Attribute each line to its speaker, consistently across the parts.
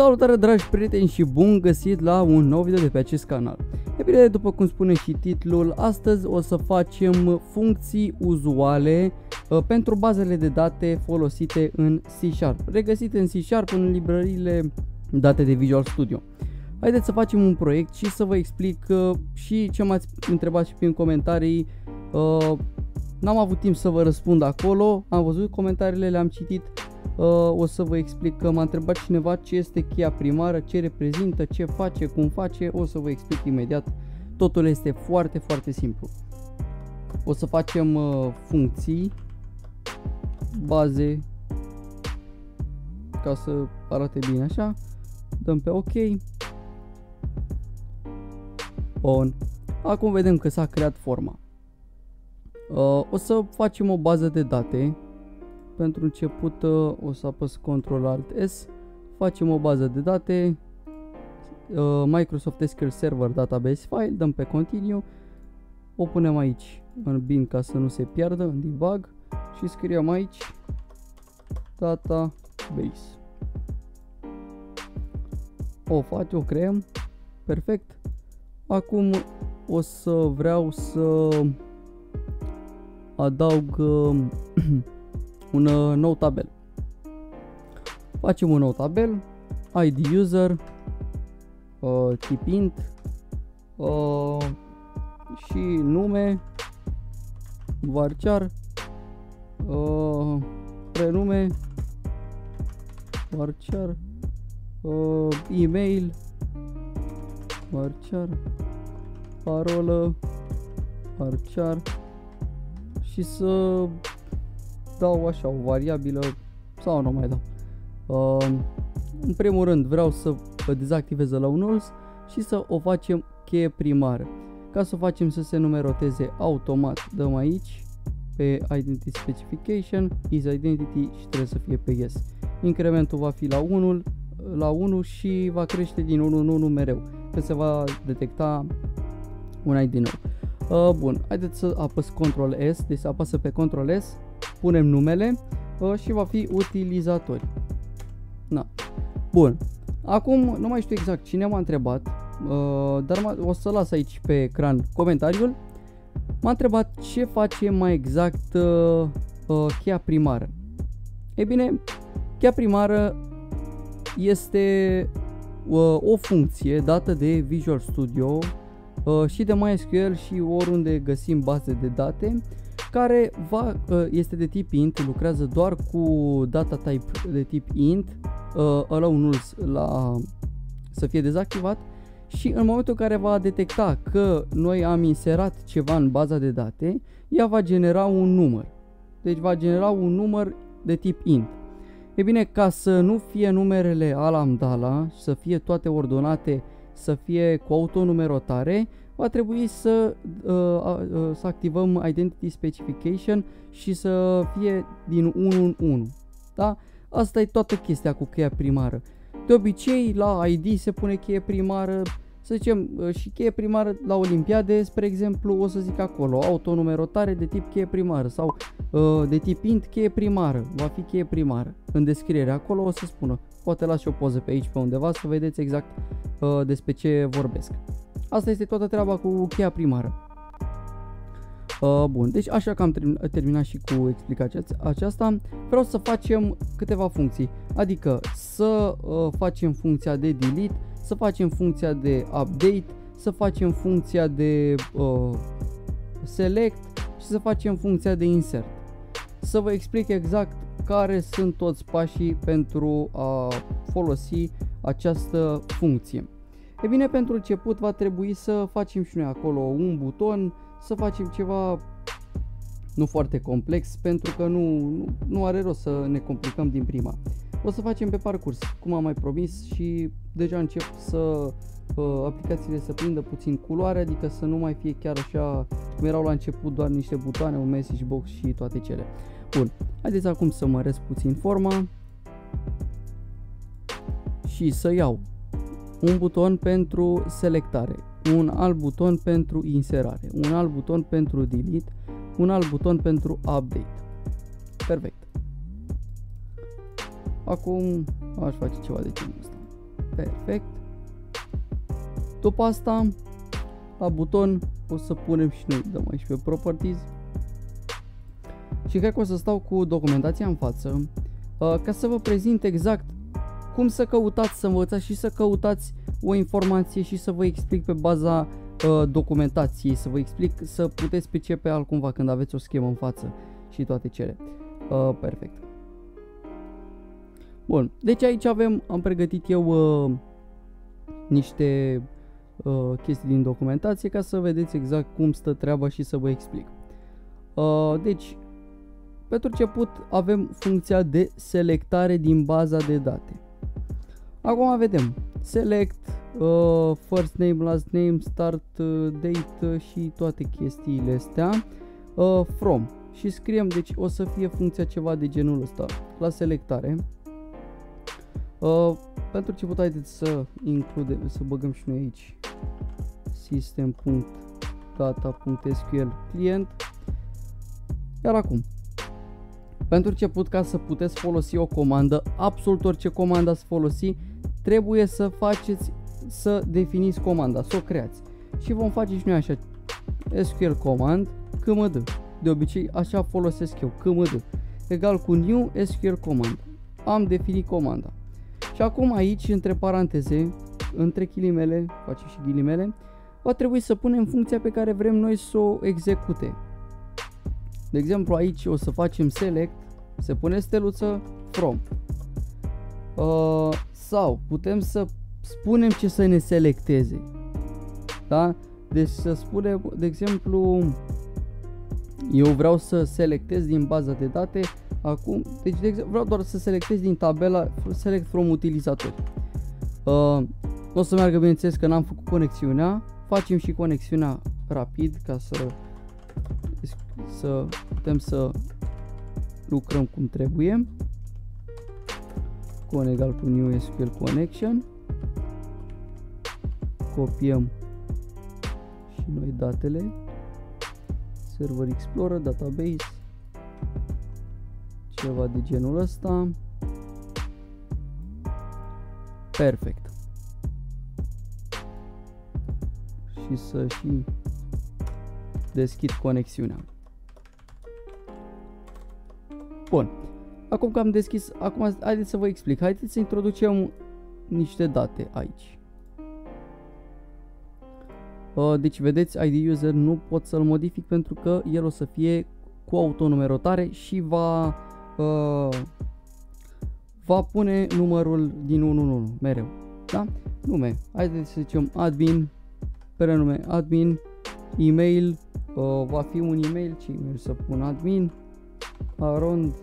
Speaker 1: Salutare dragi prieteni și bun găsit la un nou video de pe acest canal. E bine, după cum spune și titlul, astăzi o să facem funcții uzuale uh, pentru bazele de date folosite în C Sharp, regăsite în C Sharp în librăriile date de Visual Studio. Haideți să facem un proiect și să vă explic uh, și ce m-ați întrebat și prin comentarii. Uh, N-am avut timp să vă răspund acolo, am văzut comentariile, le-am citit, uh, o să vă explic că m-a întrebat cineva ce este cheia primară, ce reprezintă, ce face, cum face, o să vă explic imediat. Totul este foarte, foarte simplu. O să facem uh, funcții, baze, ca să arate bine așa. Dăm pe OK. On. Acum vedem că s-a creat forma. Uh, o să facem o bază de date. Pentru început uh, o să apăs Ctrl Alt S. Facem o bază de date. Uh, Microsoft SQL Server Database File. Dăm pe Continue. O punem aici în bin ca să nu se piardă în debug. Și scriem aici Database. O face, o creăm. Perfect. Acum o să vreau să adaug uh, un uh, nou tabel. Facem un nou tabel, ID user, uh, tip int uh, și nume, varchar, uh, prenume, varchar, uh, email, varchar, parolă, varchar, și să dau așa o variabilă sau nu mai dau. Uh, în primul rând vreau să dezactivez la un și să o facem cheie primară. Ca să o facem să se numeroteze automat, dăm aici pe Identity Specification, is Identity și trebuie să fie pe Yes. Incrementul va fi la 1, la 1 și va crește din 1 în 1 mereu, că se va detecta un ID nou. Uh, bun, haideți să apăs Ctrl S, deci apasă pe Ctrl S, punem numele uh, și va fi utilizatori. Na. Bun, acum nu mai știu exact cine m-a întrebat, uh, dar o să las aici pe ecran comentariul. M-a întrebat ce face mai exact uh, uh, cheia primară. Ei bine, cheia primară este uh, o funcție dată de Visual Studio Uh, și de MySQL și oriunde găsim baze de date care va, uh, este de tip int, lucrează doar cu data type de tip int, uh, allow nulls la să fie dezactivat și în momentul în care va detecta că noi am inserat ceva în baza de date, ea va genera un număr. Deci va genera un număr de tip int. E bine, ca să nu fie numerele alamdala și să fie toate ordonate să fie cu autonumerotare, va trebui să, uh, uh, să activăm Identity Specification și să fie din 1 în 1. Da? Asta e toată chestia cu cheia primară. De obicei, la ID se pune cheie primară, să zicem, uh, și cheie primară la Olimpiade, spre exemplu, o să zic acolo, autonumerotare de tip cheie primară sau uh, de tip int cheie primară, va fi cheie primară. În descriere acolo o să spună, poate las și o poză pe aici pe undeva să vedeți exact uh, despre ce vorbesc. Asta este toată treaba cu cheia primară. Uh, bun, deci așa că am terminat și cu explicația aceasta. Vreau să facem câteva funcții, adică să uh, facem funcția de delete, să facem funcția de update, să facem funcția de uh, select și să facem funcția de insert. Să vă explic exact care sunt toți pașii pentru a folosi această funcție. E bine, pentru început va trebui să facem și noi acolo un buton, să facem ceva nu foarte complex, pentru că nu, nu, nu are rost să ne complicăm din prima. O să facem pe parcurs, cum am mai promis și deja încep să uh, aplicațiile să prindă puțin culoare, adică să nu mai fie chiar așa cum erau la început doar niște butoane, un message box și toate cele. Bun, haideți acum să măresc puțin forma și să iau un buton pentru selectare, un alt buton pentru inserare, un alt buton pentru delete, un alt buton pentru update. Perfect. Acum aș face ceva de genul ăsta. Perfect. După asta, la buton o să punem și noi, dăm aici pe Properties. Și cred că o să stau cu documentația în față uh, ca să vă prezint exact cum să căutați, să învățați și să căutați o informație și să vă explic pe baza uh, documentației, să vă explic să puteți pricepe altcumva când aveți o schemă în față și toate cele. Uh, perfect. Bun, deci aici avem, am pregătit eu uh, niște uh, chestii din documentație ca să vedeți exact cum stă treaba și să vă explic. Uh, deci, pentru început avem funcția de selectare din baza de date. Acum vedem. Select, uh, first name, last name, start uh, date uh, și toate chestiile astea. Uh, from. Și scriem, deci o să fie funcția ceva de genul ăsta. La selectare. Uh, pentru început haideți să includem, să băgăm și noi aici. System.data.sql client. Iar acum pentru început ca să puteți folosi o comandă, absolut orice comandă ați folosi, trebuie să faceți, să definiți comanda, să o creați. Și vom face și noi așa, SQL command, kmd. De obicei așa folosesc eu, kmd. Egal cu new SQL command. Am definit comanda. Și acum aici, între paranteze, între ghilimele, face și ghilimele, va trebui să punem funcția pe care vrem noi să o execute. De exemplu, aici o să facem select, se pune steluță from. Uh, sau putem să spunem ce să ne selecteze. Da? Deci să spunem, de exemplu, eu vreau să selectez din baza de date acum, deci de exemplu, vreau doar să selectez din tabela select from utilizatori. Uh, o să meargă bineînțeles că n-am făcut conexiunea, facem și conexiunea rapid ca să să putem să lucrăm cum trebuie. Con egal cu new SQL connection. Copiem și noi datele. Server Explorer, database, ceva de genul ăsta. Perfect. Și să și deschid conexiunea. Bun. Acum că am deschis, acum haideți să vă explic. Haideți să introducem niște date aici. Uh, deci vedeți, ID user nu pot să-l modific pentru că el o să fie cu autonumerotare și va uh, va pune numărul din 111 mereu. Da? Nume. Haideți să zicem admin, prenume admin, email, uh, va fi un email, ce email să pun admin, arond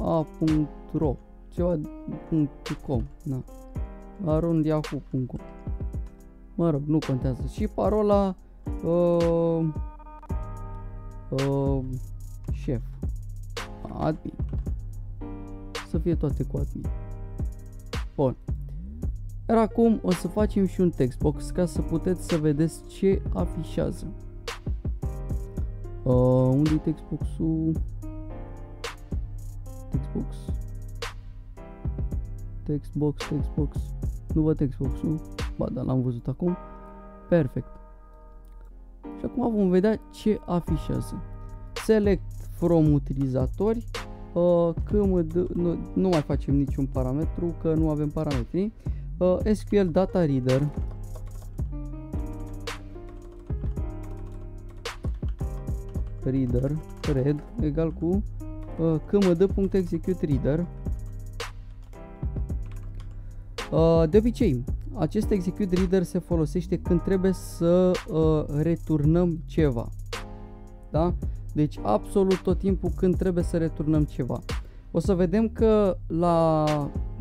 Speaker 1: a.ro ceva .com da. arondyahoo.com mă rog, nu contează. Și parola uh, uh, șef admin. Să fie toate cu admin. Bun. Iar acum o să facem și un text box ca să puteți să vedeți ce afișează. Uh, unde e textbox-ul Textbox. Textbox, textbox. Nu văd textbox-ul. Ba, da, l-am văzut acum. Perfect. Și acum vom vedea ce afișează. Select from utilizatori. Uh, când nu, nu mai facem niciun parametru, că nu avem parametri. Uh, SQL Data Reader. Reader, red, egal cu Uh, kmd.executeReader uh, De obicei, acest execute reader se folosește când trebuie să uh, returnăm ceva. Da? Deci absolut tot timpul când trebuie să returnăm ceva. O să vedem că la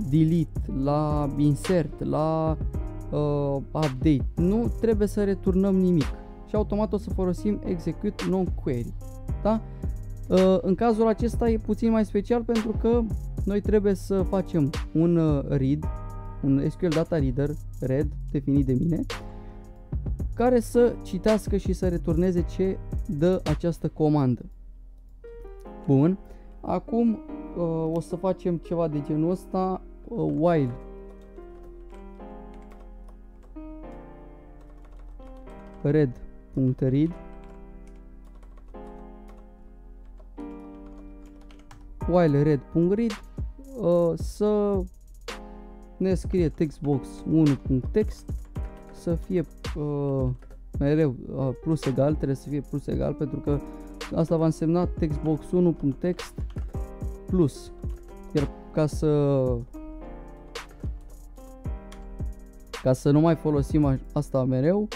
Speaker 1: delete, la insert, la uh, update nu trebuie să returnăm nimic și automat o să folosim execute non-query. Da? Uh, în cazul acesta e puțin mai special pentru că noi trebuie să facem un uh, read, un SQL Data Reader, read, definit de mine, care să citească și să returneze ce dă această comandă. Bun, acum uh, o să facem ceva de genul ăsta, while. Red.read while red.read uh, să ne scrie textbox 1.text să fie uh, mereu uh, plus egal, trebuie să fie plus egal pentru că asta va însemna textbox 1.text plus. Iar ca să ca să nu mai folosim asta mereu,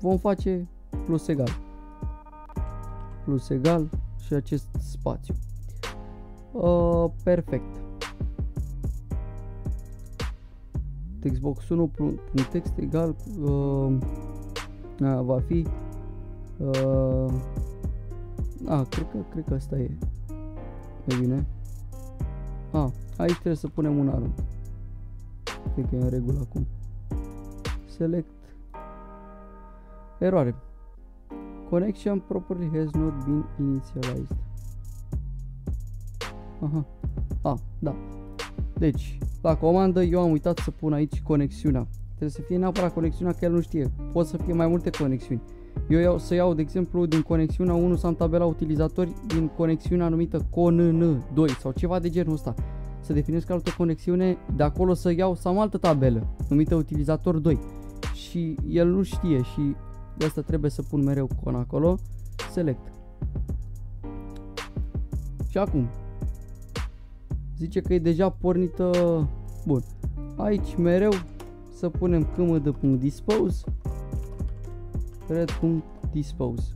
Speaker 1: vom face plus egal. Plus egal și acest spațiu. Uh, perfect. Textbox 1.text egal uh, a, va fi uh, a, cred că, cred că asta e. E bine. A, aici trebuie să punem un arm cred că e în regulă acum. Select. Eroare. Connection properly has not been initialized aha. A, da. Deci la comandă eu am uitat să pun aici conexiunea. Trebuie să fie neapărat conexiunea că el nu știe. Pot să fie mai multe conexiuni. Eu iau, să iau de exemplu din conexiunea 1 să am tabela utilizatori din conexiunea numită CONN2 sau ceva de genul ăsta. Să definesc altă conexiune, de acolo să iau să am altă tabelă numită utilizator 2 și el nu știe și de asta trebuie să pun mereu con acolo, select. Și acum, zice că e deja pornită, bun, aici mereu să punem kmd.dispose red.dispose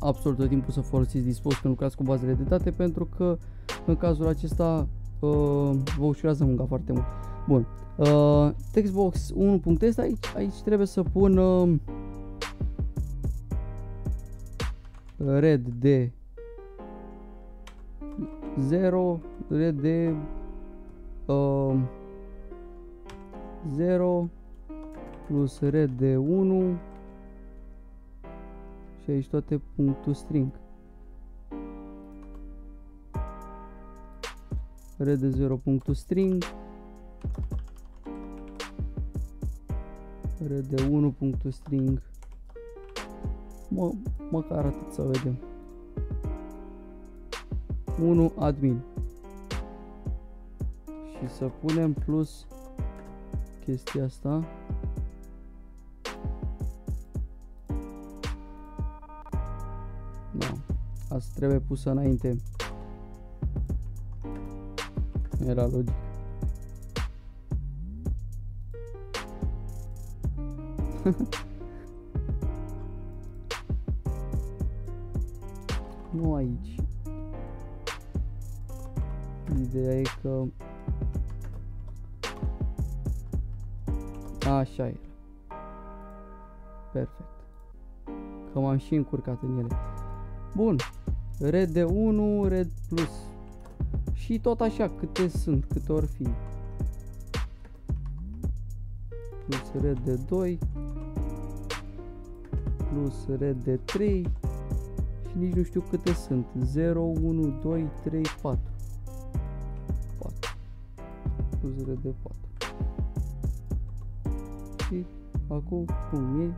Speaker 1: absolut tot timpul să folosiți dispose când lucrați cu bazele de date pentru că în cazul acesta uh, vă ușurează munca foarte mult. Bun. Uh, textbox 1.test aici, aici trebuie să pun uh, red de 0, red de uh, 0 plus red de 1 și aici toate punctul string. red de 0 punctul string. Red de 1 punctul string. Mă, măcar atât să vedem 1 admin. Și să punem plus chestia asta. Da, asta trebuie pusă înainte. Era logic. Nu aici ideea e că Așa era. Perfect. Că m-am și încurcat în ele. Bun. Red de 1, red plus. Și tot așa, câte sunt, câte ori fi. Plus red de 2. Plus red de 3. Și nici nu știu câte sunt. 0, 1, 2, 3, 4. 4. Plus red de 4 și acum cum e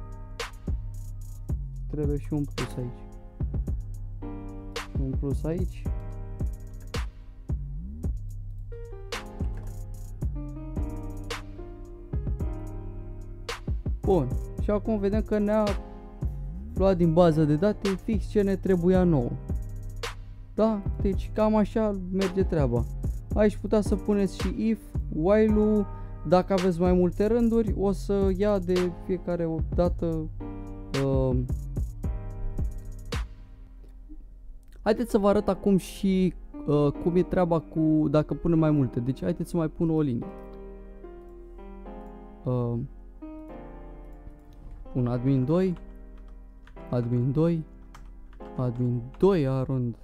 Speaker 1: trebuie și un plus aici un plus aici Bun, și acum vedem că ne-a luat din baza de date fix ce ne trebuia nouă. Da? Deci cam așa merge treaba. Aici putea să puneți și if, while-ul, dacă aveți mai multe rânduri, o să ia de fiecare o dată uh, Haideți să vă arăt acum și uh, cum e treaba cu dacă punem mai multe. Deci haideți să mai pun o linie. Uh, un admin 2, admin 2, admin 2 arund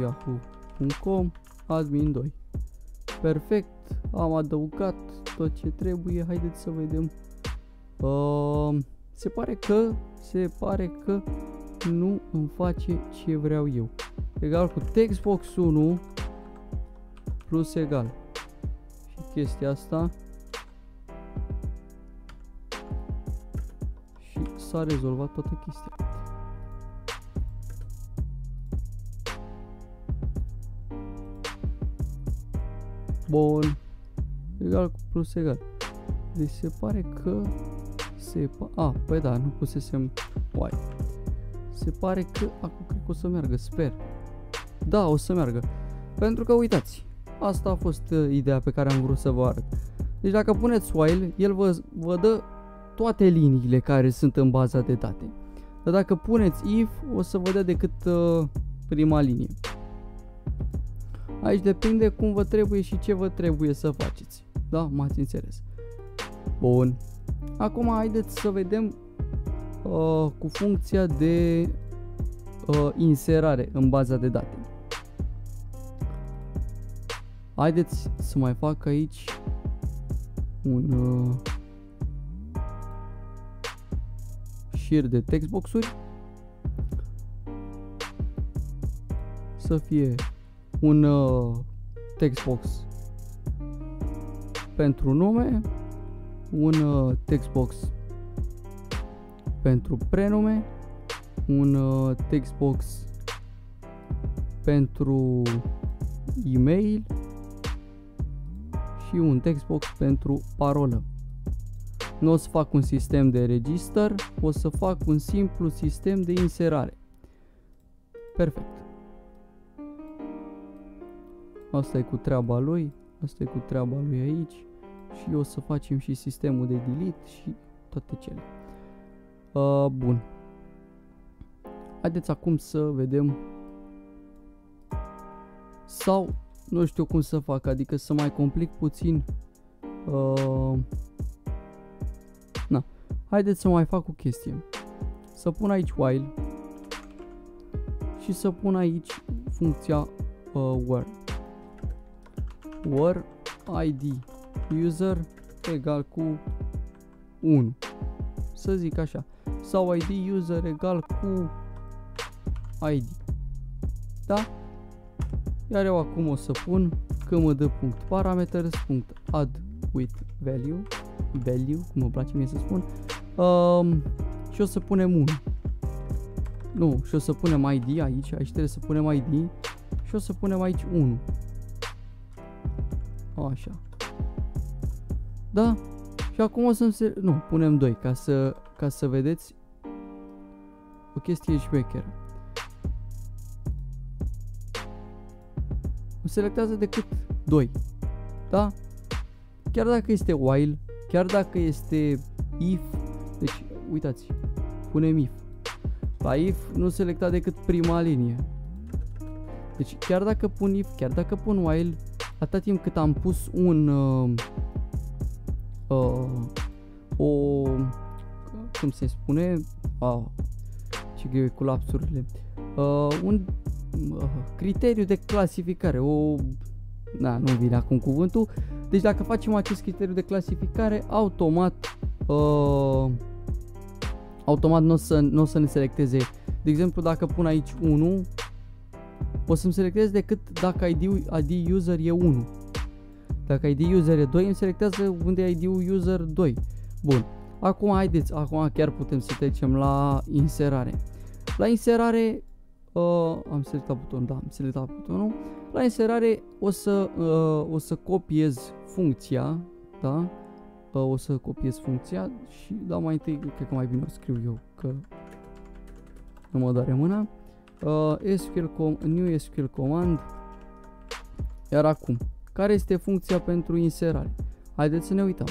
Speaker 1: yahoo.com, admin 2. Perfect, am adăugat tot ce trebuie, haideți să vedem. Uh, se pare că, se pare că nu îmi face ce vreau eu. Egal cu textbox 1 plus egal. Și chestia asta s-a rezolvat toată chestia. Bun. Egal cu plus egal. Deci se pare că se... A, păi da, nu pusesem Y. Se pare că acum cred că o să meargă, sper. Da, o să meargă. Pentru că uitați, asta a fost uh, ideea pe care am vrut să vă arăt. Deci dacă puneți while, el vă, vă dă toate liniile care sunt în baza de date. Dar dacă puneți if, o să vă dea decât uh, prima linie. Aici depinde cum vă trebuie și ce vă trebuie să faceți. Da? M-ați înțeles. Bun. Acum haideți să vedem uh, cu funcția de uh, inserare în baza de date. Haideți să mai fac aici un uh, șir de textboxuri să fie un uh, textbox pentru nume, un uh, textbox pentru prenume, un uh, textbox pentru e-mail și un textbox pentru parolă. Nu o să fac un sistem de register, o să fac un simplu sistem de inserare. Perfect. Asta e cu treaba lui, asta e cu treaba lui aici și o să facem și sistemul de delete și toate cele. Uh, bun. Haideți acum să vedem sau nu știu cum să fac, adică să mai complic puțin uh, na. Haideți să mai fac o chestie. Să pun aici while și să pun aici funcția uh, where. Where id user egal cu 1. Să zic așa. Sau id user egal cu id. Da? Iar eu acum o să pun kmd.parameters.add with value value, cum îmi place mie să spun um, și o să punem 1 nu, și o să punem ID aici, aici trebuie să punem ID și o să punem aici 1 așa da? Și acum o să se... Nu, punem 2 ca să, ca să vedeți o chestie șmecheră. Nu selectează decât 2. Da? Chiar dacă este while, chiar dacă este if, deci uitați, punem if. La if nu selecta decât prima linie. Deci chiar dacă pun if, chiar dacă pun while, atâta timp cât am pus un uh, uh, o cum se spune? Uh, ce greu cu lapsurile? Uh, un uh, criteriu de clasificare o na, nu vine acum cuvântul. Deci dacă facem acest criteriu de clasificare automat uh, automat nu o să, n-o să ne selecteze. De exemplu dacă pun aici 1 o să-mi selectez decât dacă ID, ID user e 1 dacă ID user e 2, îmi selectează unde e ID user 2. Bun. Acum haideți, acum chiar putem să trecem la inserare. La inserare uh, am selectat butonul, da, am selectat butonul. La inserare o să, uh, o să copiez funcția, da? Uh, o să copiez funcția și da mai întâi, cred că mai bine o scriu eu, că nu mă doare mâna. Uh, SQL com, new SQL command. Iar acum, care este funcția pentru inserare? Haideți să ne uităm.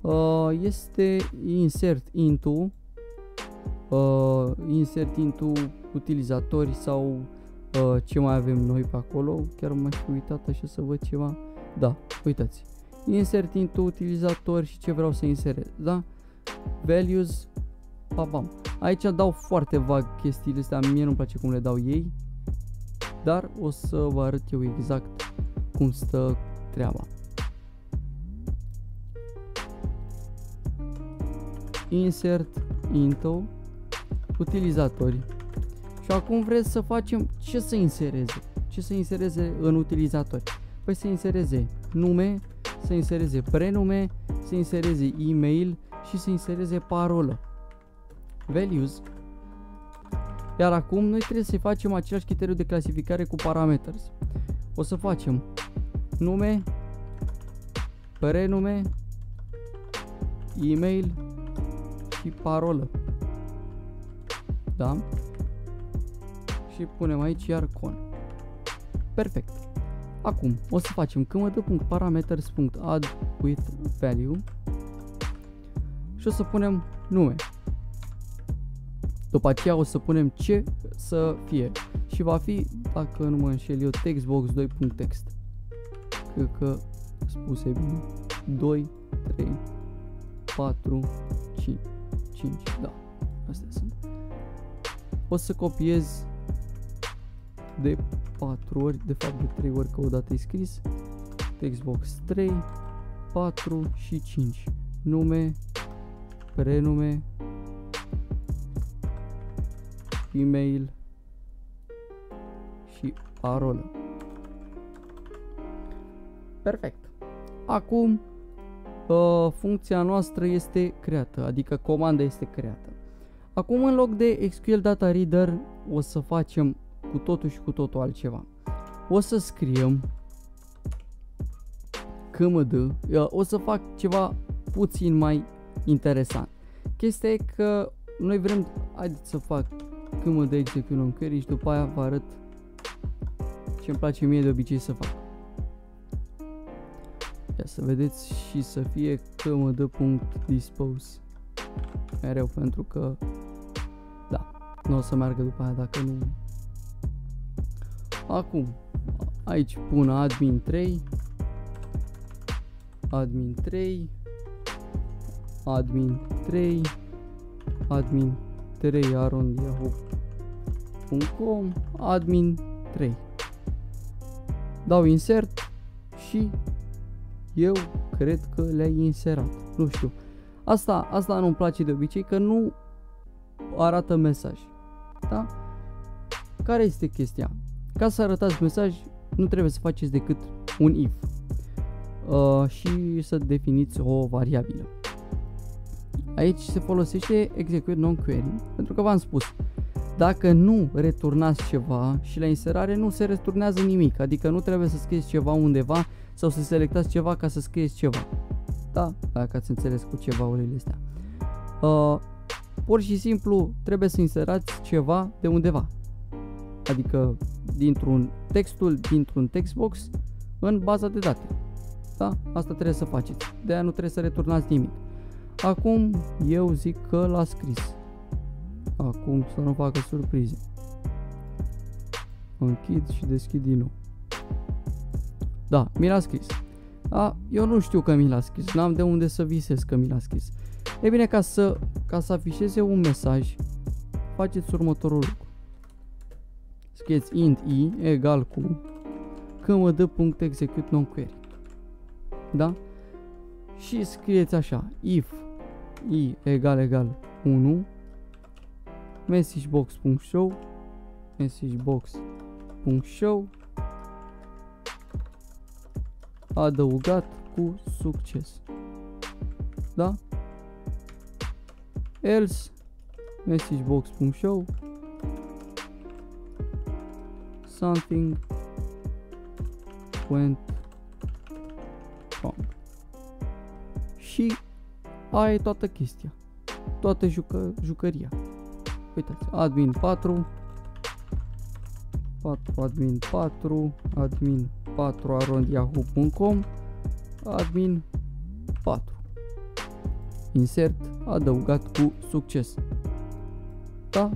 Speaker 1: Uh, este insert into uh, insert into utilizatori sau uh, ce mai avem noi pe acolo. Chiar m-aș fi uitat așa să văd ceva. Da, uitați. Insert into utilizatori și ce vreau să inserez, da? Values, pam. Aici dau foarte vag chestiile astea, mie nu-mi place cum le dau ei, dar o să vă arăt eu exact cum stă treaba. Insert into utilizatori. Și acum vreți să facem ce să insereze? Ce să insereze în utilizatori? Păi să insereze nume, să insereze prenume, să insereze e-mail și să insereze parolă. Values. Iar acum noi trebuie să facem același criteriu de clasificare cu parameters. O să facem nume, prenume, e-mail și parolă. Da? Și punem aici iar con. Perfect. Acum o să facem kmd.parameters.add with value și o să punem nume. După aceea o să punem ce să fie și va fi, dacă nu mă înșel eu, textbox 2.text. Cred că spuse bine. 2, 3, 4, 5, 5, da, astea sunt. O să copiez de 4 ori, de fapt de 3 ori că odată e scris. Textbox 3, 4 și 5. Nume, prenume, email și parolă. Perfect. Acum uh, funcția noastră este creată, adică comanda este creată. Acum în loc de SQL Data Reader o să facem cu totul și cu totul altceva. O să scriem KMD, uh, o să fac ceva puțin mai interesant. Chestia e că noi vrem, haideți să fac KMD execute on query și după aia vă arăt ce îmi place mie de obicei să fac. Ia să vedeți și să fie kmd.dispose mereu pentru că da, nu o să meargă după aia dacă nu Acum, aici pun admin 3 admin 3 admin 3 admin 3 arondiaho.com admin 3 dau insert și eu cred că le-ai inserat. Nu știu. Asta, asta nu-mi place de obicei că nu arată mesaj. Da? Care este chestia? Ca să arătați mesaj, nu trebuie să faceți decât un if uh, și să definiți o variabilă. Aici se folosește execute non-query pentru că v-am spus, dacă nu returnați ceva și la inserare nu se returnează nimic, adică nu trebuie să scrieți ceva undeva sau să selectați ceva ca să scrieți ceva. Da, dacă ați înțeles cu ceva urile astea. Uh, pur și simplu trebuie să inserați ceva de undeva. Adică dintr-un textul dintr-un textbox în baza de date. Da? Asta trebuie să faceți. De aia nu trebuie să returnați nimic. Acum eu zic că l-a scris. Acum să nu facă surprize. Închid și deschid din nou. Da, mi l-a scris. A, eu nu știu că mi l-a scris, n-am de unde să visez că mi l-a scris. E bine, ca să, ca să afișeze un mesaj, faceți următorul lucru. Scrieți int i egal cu kmd.execute non-query. Da? Și scrieți așa, if i egal egal 1 messagebox.show messagebox.show adăugat cu succes. Da? Else messagebox.show something went wrong. Și ai toată chestia. Toată jucă, jucăria. Uitați, admin 4 4 admin 4 admin 4 arondiahu.com admin 4 insert adăugat cu succes da?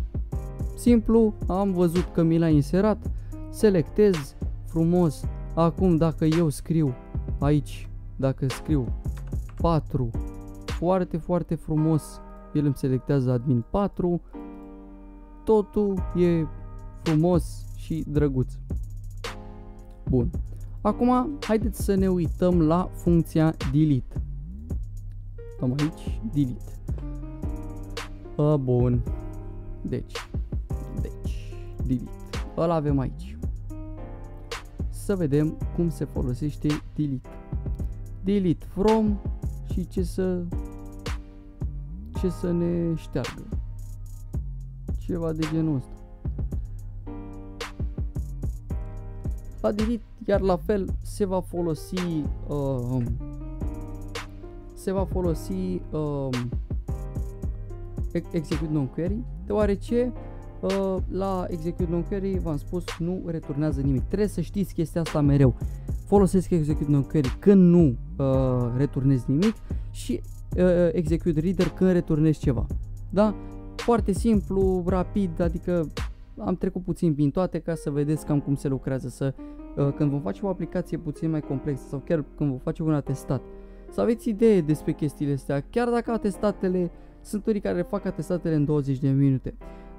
Speaker 1: simplu, am văzut că mi l-a inserat selectez frumos acum dacă eu scriu aici dacă scriu 4 foarte foarte frumos el îmi selectează admin 4 totul e frumos și drăguț. Bun. Acum, haideți să ne uităm la funcția delete. Dăm aici, delete. A, bun. Deci, deci, delete. Îl avem aici. Să vedem cum se folosește delete. Delete from și ce să ce să ne șteargă. Ceva de genul ăsta. La delete, iar la fel se va folosi uh, se va folosi uh, execute non-query, deoarece uh, la execute non-query, v-am spus, nu returnează nimic. Trebuie să știți chestia asta mereu. Folosesc execute non-query când nu uh, returnezi nimic și uh, execute reader când returnezi ceva. Da? Foarte simplu, rapid, adică am trecut puțin prin toate ca să vedeți cam cum se lucrează, să uh, când vom face o aplicație puțin mai complexă sau chiar când vom face un atestat, să aveți idee despre chestiile astea, chiar dacă atestatele sunt unii care fac atestatele în 20 de minute.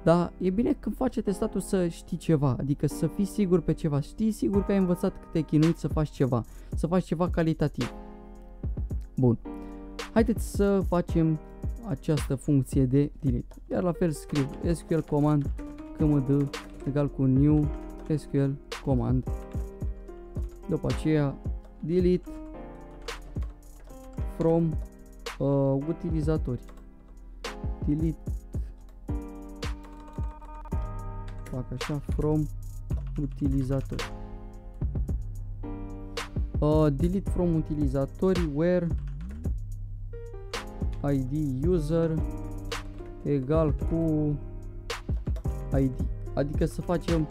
Speaker 1: Dar e bine când faci atestatul să știi ceva, adică să fii sigur pe ceva, știi sigur că ai învățat că te-ai chinuit să faci ceva, să faci ceva calitativ. Bun. Haideți să facem această funcție de delete. Iar la fel scriu SQL command kmd egal cu new SQL command. După aceea delete from uh, utilizatori. Delete fac așa from utilizatori. Uh, delete from utilizatori where id user egal cu id. Adică să facem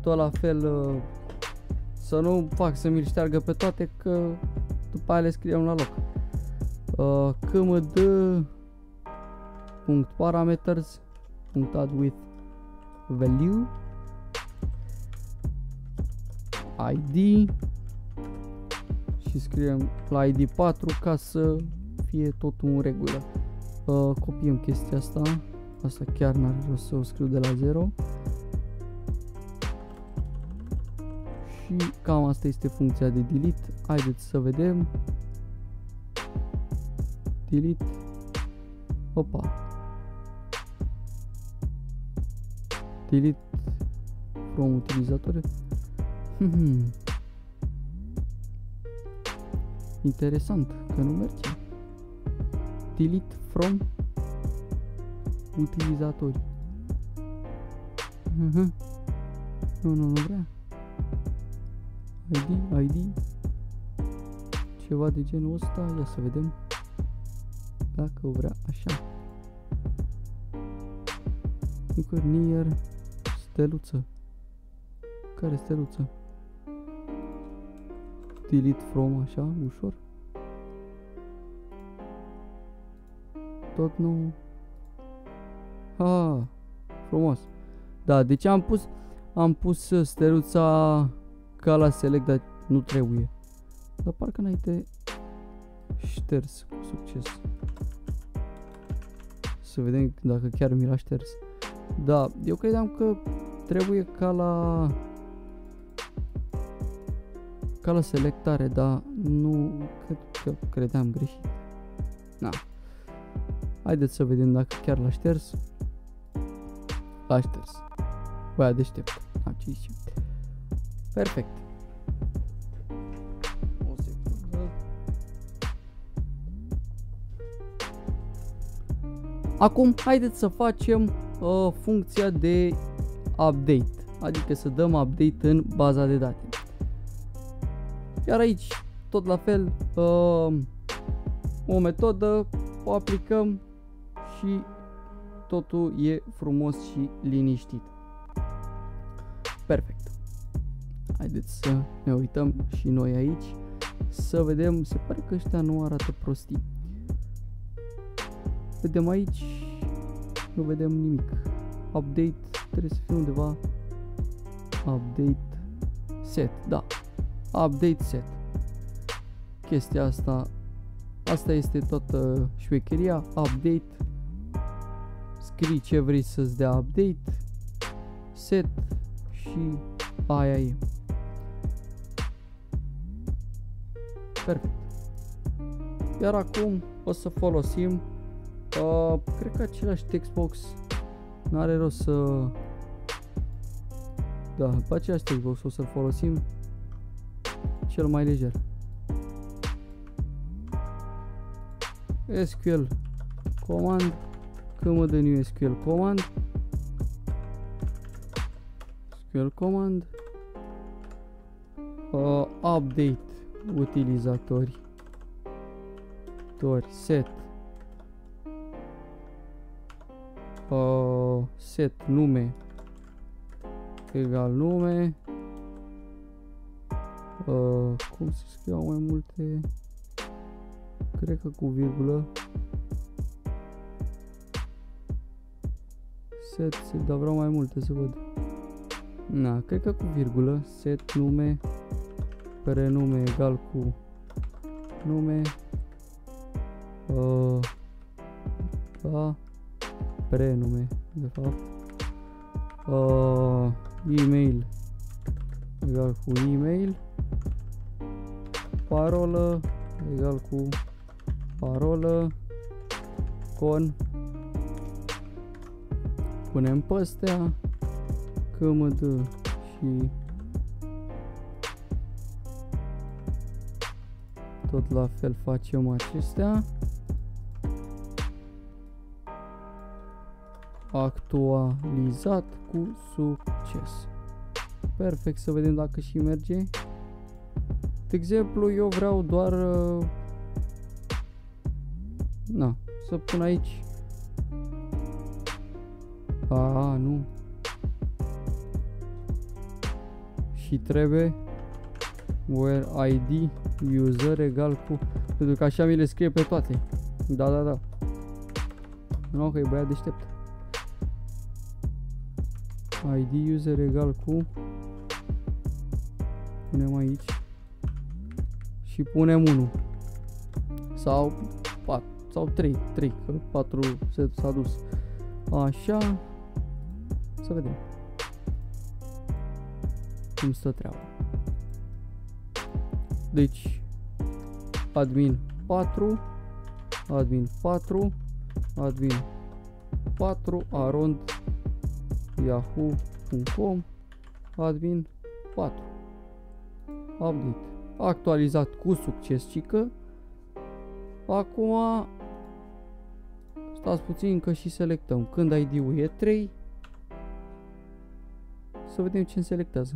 Speaker 1: tot la fel uh, să nu fac să mi-l șteargă pe toate că după aia le scriem la loc. Uh, kmd punct parameters punct add with value id și scriem la id 4 ca să fie totul în regulă. Uh, copiem chestia asta. Asta chiar n-are rost să o scriu de la 0. Și cam asta este funcția de delete. Haideți să vedem. Delete. Opa. Delete from utilizator. Hmm. Interesant că nu merge delete from utilizatori. Uh-huh. Nu, nu, nu vrea. ID, ID. Ceva de genul ăsta. Ia să vedem. Dacă o vrea așa. Nicuri near steluță. Care steluță? Delete from așa, ușor. tot nu... Ah, frumos. Da, deci am pus, am pus steluța ca la select, dar nu trebuie. Dar parcă înainte șters cu succes. Să vedem dacă chiar mi l-a șters. Da, eu credeam că trebuie ca la ca la selectare, dar nu cred că credeam greșit. Na, Haideți să vedem dacă chiar l-a șters. L-a șters. Băia deștept. A, ce Perfect. O secundă. Acum, haideți să facem uh, funcția de update. Adică să dăm update în baza de date. Iar aici, tot la fel, uh, o metodă, o aplicăm și totul e frumos și liniștit. Perfect. Haideți să ne uităm și noi aici să vedem, se pare că ăștia nu arată prostii. Vedem aici, nu vedem nimic. Update trebuie să fie undeva update set, da. Update set. Chestia asta asta este toată șmecheria, update scrii ce vrei să-ți dea update, set și aia e. Perfect. Iar acum o să folosim, uh, cred că același textbox nu are rost să... Da, pe același textbox o să-l folosim cel mai lejer. SQL command când mă dă new SQL command SQL command. Uh, update utilizatori. Tori, set. Uh, set nume egal nume. Uh, cum se scriau mai multe? Cred că cu virgulă. Set, set, dar vreau mai multe să văd. Na, cred că cu virgulă. Set nume prenume egal cu nume uh, da, prenume de fapt. Uh, email. Egal cu email. Parolă. Egal cu parolă. Con. Punem pe astea cmd și tot la fel facem acestea actualizat cu succes. Perfect să vedem dacă și merge. De exemplu eu vreau doar uh, na, să pun aici. A, nu. Și trebuie where id user egal cu pentru că așa mi le scrie pe toate. Da, da, da. Nu, că e băiat deștept id user egal cu punem aici și punem 1 sau 4 sau 3, 3, că 4 s-a dus. Așa să vedem cum stă treaba. Deci admin 4 admin 4 admin 4 arond yahoo.com admin 4 update. Actualizat cu succes cică. Acum stați puțin că și selectăm. Când ID-ul e 3 să vedem ce selectează.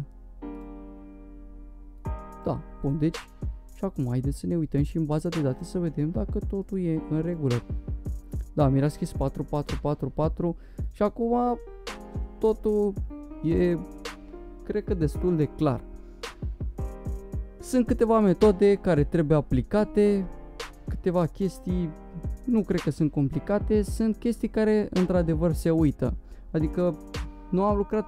Speaker 1: Da, bun, deci și acum haideți să ne uităm și în baza de date să vedem dacă totul e în regulă. Da, mi-era scris 4444 și acum totul e, cred că destul de clar. Sunt câteva metode care trebuie aplicate, câteva chestii, nu cred că sunt complicate, sunt chestii care într-adevăr se uită. Adică nu am lucrat,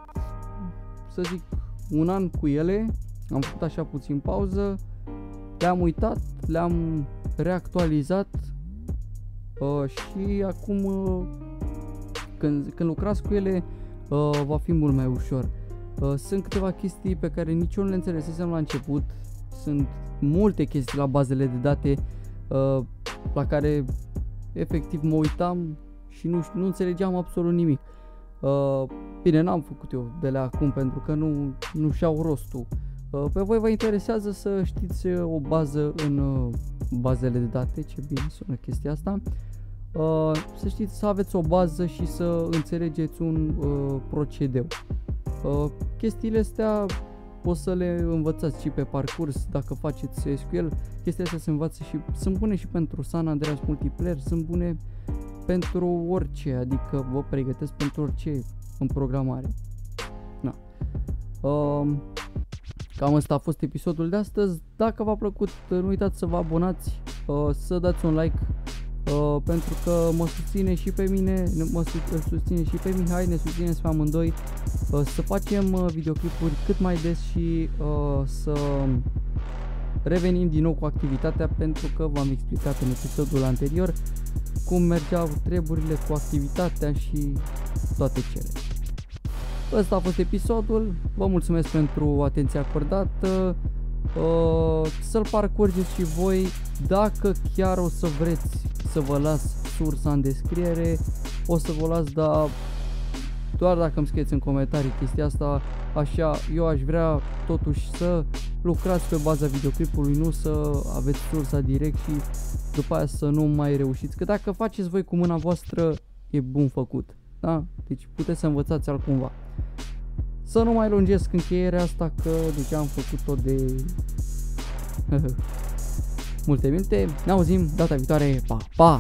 Speaker 1: să zic, un an cu ele, am făcut așa puțin pauză, le-am uitat, le-am reactualizat uh, și acum uh, când, când lucrați cu ele uh, va fi mult mai ușor. Uh, sunt câteva chestii pe care nici eu nu le înțelesesem la început, sunt multe chestii la bazele de date uh, la care efectiv mă uitam și nu, nu înțelegeam absolut nimic. Uh, bine, n-am făcut eu de la acum pentru că nu, nu și-au rostul. Uh, pe voi vă interesează să știți uh, o bază în uh, bazele de date, ce bine sună chestia asta. Să știți să aveți o bază și să înțelegeți un procedeu. Chestiile astea o să le învățați și pe parcurs dacă faceți SQL. Chestiile astea se învață și sunt bune și pentru San Andreas Multiplayer, sunt bune pentru orice, adică vă pregătesc pentru orice în programare. Na. Uh, Cam asta a fost episodul de astăzi. Dacă v-a plăcut, nu uitați să vă abonați, uh, să dați un like uh, pentru că mă susține și pe mine, mă susține și pe Mihai, ne susține pe amândoi. Uh, să facem videoclipuri cât mai des și să revenim din nou cu activitatea pentru că v-am explicat în episodul anterior cum mergeau treburile cu activitatea și toate cele. Ăsta a fost episodul, vă mulțumesc pentru atenția acordată, uh, să-l parcurgeți și voi, dacă chiar o să vreți să vă las sursa în descriere, o să vă las, dar doar dacă îmi scrieți în comentarii chestia asta, așa, eu aș vrea totuși să lucrați pe baza videoclipului, nu să aveți sursa direct și după aia să nu mai reușiți, că dacă faceți voi cu mâna voastră, e bun făcut, da? Deci puteți să învățați altcumva. să nu mai lungesc încheierea asta că deja am făcut-o de multe minute. Ne auzim data viitoare. Pa, pa!